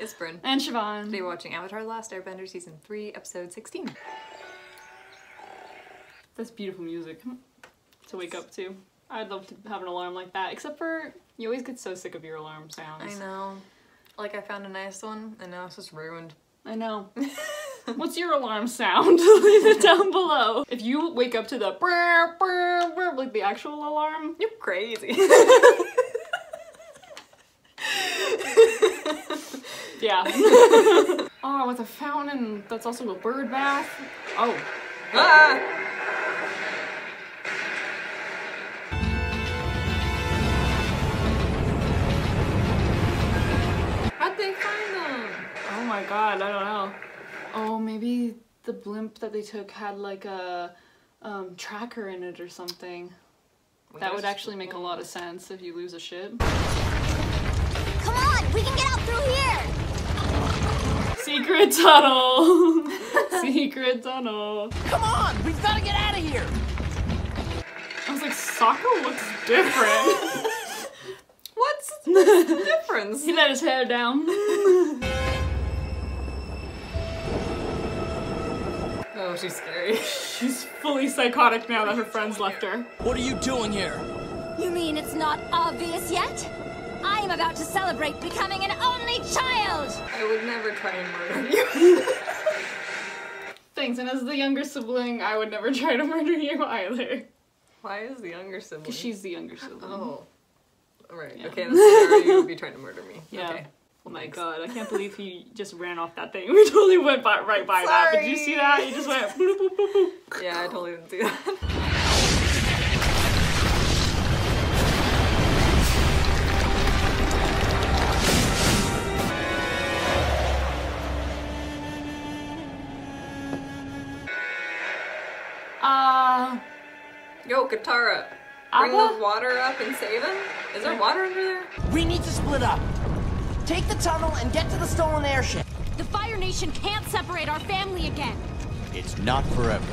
It's Bryn. And Siobhan. Today we're watching Avatar The Last Airbender Season 3, Episode 16. That's beautiful music to wake up to. I'd love to have an alarm like that, except for you always get so sick of your alarm sounds. I know. Like, I found a nice one, and now it's just ruined. I know. What's your alarm sound? Leave it down below. If you wake up to the brr, brr, brr, like the actual alarm, You're crazy. yeah. oh, with a fountain that's also a bird bath. Oh, ah! How'd they find them? oh my god, I don't know. Oh, maybe the blimp that they took had like a um, tracker in it or something. That would actually make a lot of sense if you lose a ship. Come on, we can get out through here. Secret tunnel! Secret tunnel. Come on, we've got to get out of here. I was like, Sokka looks different. What's the difference? he let his hair down. Oh, she's scary. She's fully psychotic now that her friends left her. What are you doing here? You mean it's not obvious yet? I am about to celebrate becoming an only child. I would never try and murder you. Thanks, and as the younger sibling, I would never try to murder you either. Why is the younger sibling? Because she's the younger sibling. Oh. Right. Yeah. Okay, in the you would be trying to murder me. Yeah. Okay. Oh my god, I can't believe he just ran off that thing. We totally went by, right by that. Did you see that? He just went boop, boop, boop, boop. Yeah, I totally didn't see that. Uh, Yo, Katara. Bring Appa? the water up and save him? Is there water under there? We need to split up. Take the tunnel and get to the stolen airship. The Fire Nation can't separate our family again. It's not forever.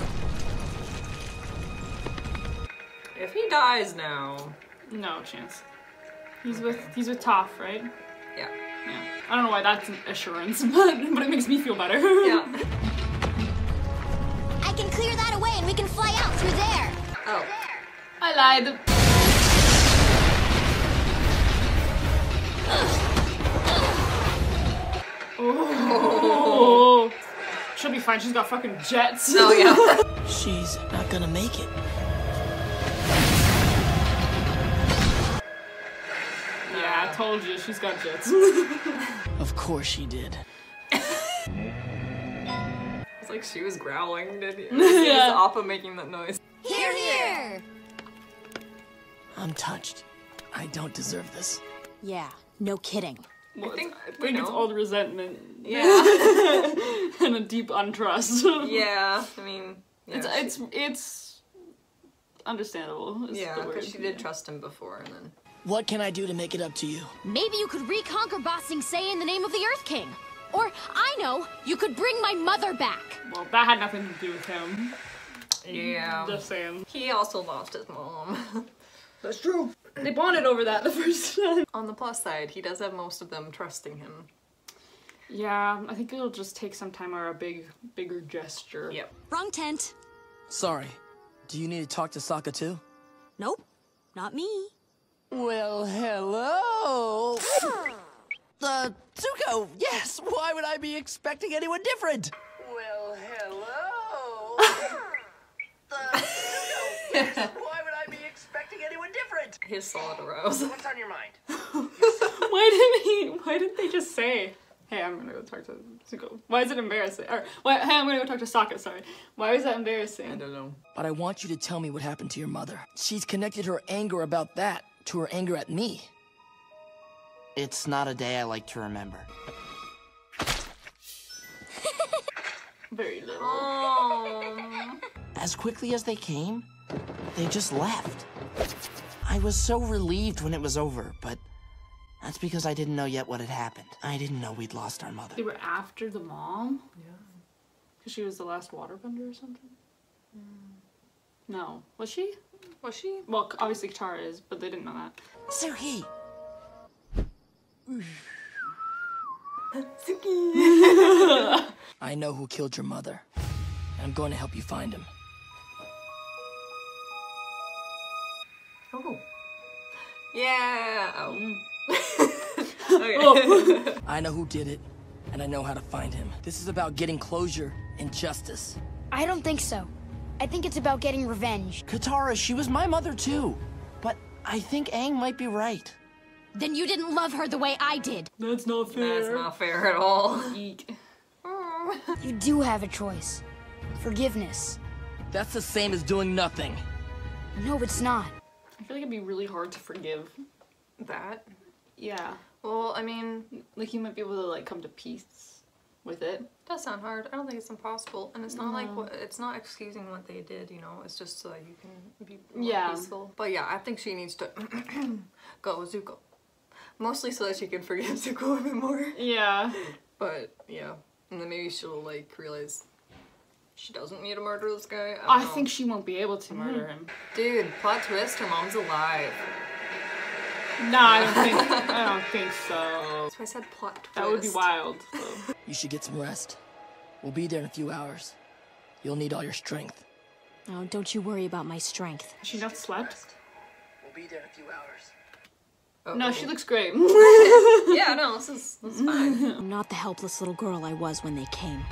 If he dies now. no chance. He's with he's with Toph, right? Yeah. Yeah. I don't know why that's an assurance, but but it makes me feel better. Yeah. Oh. I lied. Oh. She'll be fine. She's got fucking jets. Oh, yeah. She's not gonna make it. yeah, I told you. She's got jets. Of course she did. it's like she was growling, did you? Yeah. It was Appa making that noise. Here, here. I'm touched. I don't deserve this. Yeah, no kidding. Well, think I think it's know. all the resentment Yeah. and a deep untrust. yeah. I mean, yeah, It's she- it's it's understandable. is yeah, because she did trust him before, and then What can I do to make it up to you? Maybe you could reconquer Ba Sing Se in the name of the Earth King. Or, I know, you could bring my mother back. Well, that had nothing to do with him. Yeah, Just saying. he also lost his mom. That's true. They bonded over that the first time. On the plus side, he does have most of them trusting him. Yeah, I think it'll just take some time or a big, bigger gesture. Yep. Wrong tent. Sorry. Do you need to talk to Sokka too? Nope, not me. Well, hello. uh, Zuko, yes. Why would I be expecting anyone different? Well, hello. uh, Zuko, yes. Why would I be expecting anyone different? His solid arouse. What's on your mind? Why didn't he? Why didn't they just say, "Hey, I'm gonna go talk to Zuko"? Why is it embarrassing? Or, why, "Hey, I'm gonna go talk to Sokka." Sorry. Why is that embarrassing? I don't know. But I want you to tell me what happened to your mother. She's connected her anger about that to her anger at me. It's not a day I like to remember. Very little. Oh. As quickly as they came, they just left. I was so relieved when it was over, but that's because I didn't know yet what had happened. I didn't know we'd lost our mother. They were after the mom. Yeah. Because she was the last waterbender or something. Mm. No, was she? Was she? Well, obviously Katara is, but they didn't know that. Suki! I know who killed your mother. And I'm going to help you find him. Oh. Yeah. Um. Oh. I know who did it, and I know how to find him. This is about getting closure and justice. I don't think so. I think it's about getting revenge. Katara, she was my mother too. But I think Aang might be right. Then you didn't love her the way I did. That's not fair. That's not fair at all. Eek. You do have a choice. Forgiveness. That's the same as doing nothing. No, it's not. I feel like it'd be really hard to forgive. That. Yeah. Well, I mean, Like you might be able to like come to peace with it. does sound hard. I don't think it's impossible, and it's not like what it's not excusing what they did. You know, it's just so that you can be Yeah. peaceful. But yeah, I think she needs to go with Zuko, mostly so that she can forgive Zuko a bit more. Yeah. But yeah, and then maybe she'll like realize she doesn't need to murder this guy. I, don't I know. think she won't be able to murder hmm. him. dude, plot twist: her mom's alive. No, I don't think. I don't think so. That's why I said plot twist. That would be wild. So. You should get some rest. We'll be there in a few hours. You'll need all your strength. Oh, don't you worry about my strength. Has she not slept? We'll be there in a few hours. No, she looks great. Yeah, no, this is this is fine. I'm not the helpless little girl I was when they came.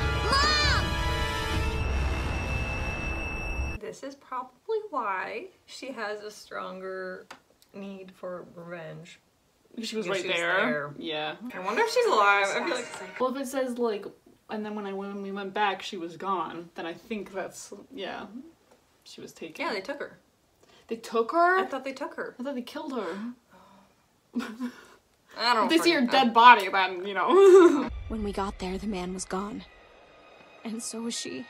This is probably why she has a stronger need for revenge. she was right she was there. there. Yeah. I wonder if she's alive. I feel like Well, if it says like, and then when I when we went back, she was gone. Then I think that's yeah, she was taken. yeah, they took her. they took her. I thought they took her. I thought they killed her. I don't. If they see her freaking- dead body, then you know. When we got there, the man was gone. And so was she.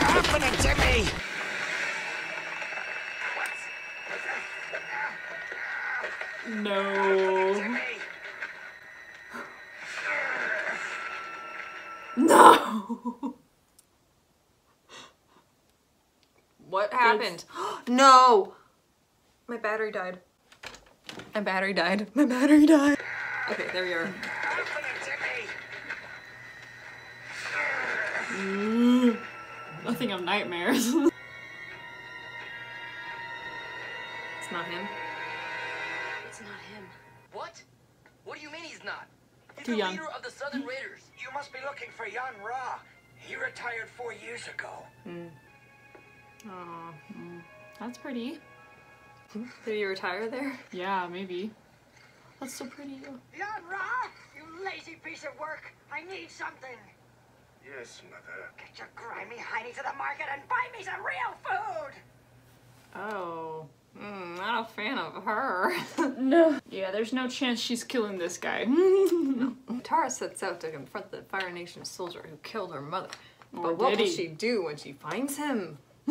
Happening to me! no. No. What happened? no. My battery died. My battery died. My battery died. Okay, there we are. Happening to me! Nothing of nightmares. It's not him. It's not him. What? What do you mean he's not? He's Too the young. leader of the Southern Raiders. You must be looking for Yon Rha. He retired four years ago. Hmm. That's pretty. Did he retire there? Yeah, maybe. That's so pretty. Yon Rha, you lazy piece of work. I need something. Yes, Mother. Get your grimy hiney to the market and buy me some real food. Oh. Mm, not a fan of her. No. Yeah, there's no chance she's killing this guy. Tara sets out to confront the Fire Nation soldier who killed her mother. Or But what did will he? she do when she finds him?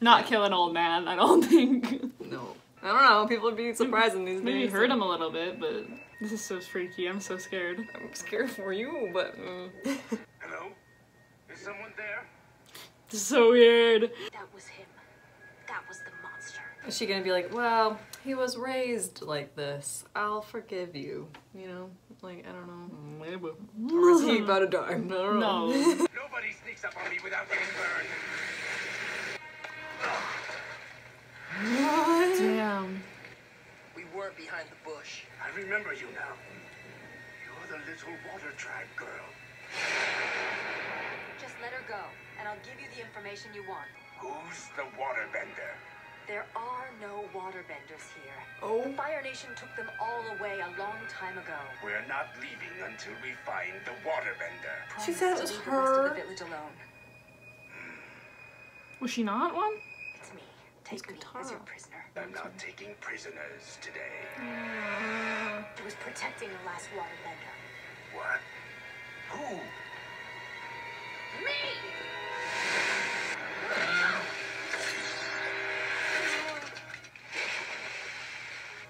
Not kill an old man, I don't think. No. I don't know. People are being surprising these Maybe days. hurt him a little bit, but this is so freaky. I'm so scared. I'm scared for you, but. Mm. Hello? Is someone there? This is so weird. That was him. That was the monster. Is she gonna be like, well, he was raised like this. I'll forgive you. You know? Like, I don't know. Maybe. Or is he about to die? I don't know. No. Nobody sneaks up on me without getting burned. Damn. We weren't behind the bush. I remember you now. You're the little water tribe girl. Just let her go, and I'll give you the information you want. Who's the waterbender? There are no waterbenders here. Oh. The Fire Nation took them all away a long time ago. We're not leaving until we find the waterbender. She Promise said it was leave the rest of her. the village alone. Was she not one? It's me. Take me as your prisoner. I'm not taking prisoners today. Mm. He was protecting the last waterbender. What? Who? Me!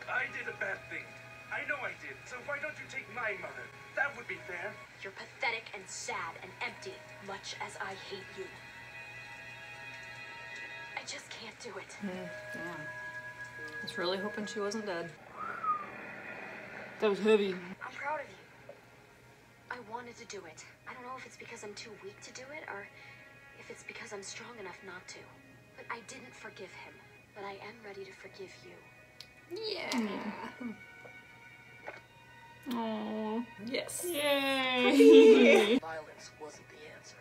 I did a bad thing. I know I did. So why don't you take my mother? That would be fair. You're pathetic and sad and empty, much as I hate you. I just can't do it. Hmm, Damn. I was really hoping she wasn't dead. That was heavy. I'm proud of you. I wanted to do it. I don't know if it's because I'm too weak to do it or if it's because I'm strong enough not to. But I didn't forgive him. But I am ready to forgive you. Yeah. Oh. Yes. Yay. Violence wasn't the answer.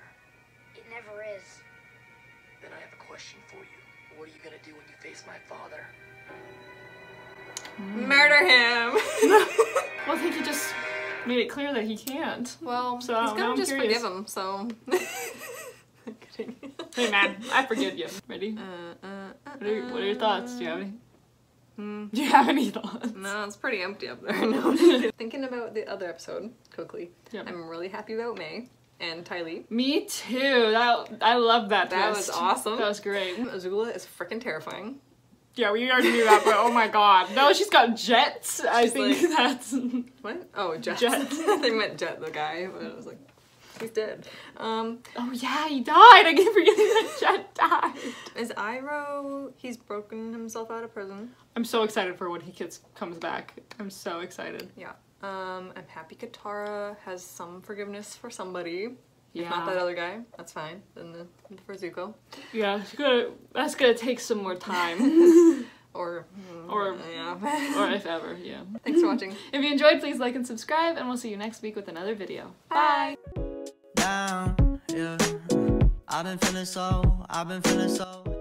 It never is. Then I have a question for you. What are you gonna do when you face my father? Murder him. well, I think he just made it clear that he can't. well, So, he's now gonna I'm just curious. forgive him. So. I'm kidding. Hey man, I forgive you. Ready? Uh, uh, uh, What are, your, what are your thoughts? Do you have any? Hmm. Do you have any thoughts? No, it's pretty empty up there. No. Thinking about the other episode quickly, Yeah. I'm really happy about Mai and Ty Lee. Me too. That I love that. That twist. was awesome. That was great. Azula is freaking terrifying. Yeah, we already knew that, but oh my god. No, she's got jets. I think like- that's. What? Oh, Jet. Jet. they meant Jet, the guy, but I was like, he's dead. Um, Oh yeah, he died. I keep forgetting that Jet died. is Iroh? He's broken himself out of prison. I'm so excited for when he gets comes back. I'm so excited. Yeah. Um, I'm happy Katara has some forgiveness for somebody. If Yeah. not that other guy, that's fine. Then the for Zuko. Yeah, it's gonna, that's gonna take some more time. Or mm, Or- yeah. or if ever, yeah. Thanks for watching. If you enjoyed, please like and subscribe, and we'll see you next week with another video. Bye. Down, yeah. I've been feeling so, I've been feeling so.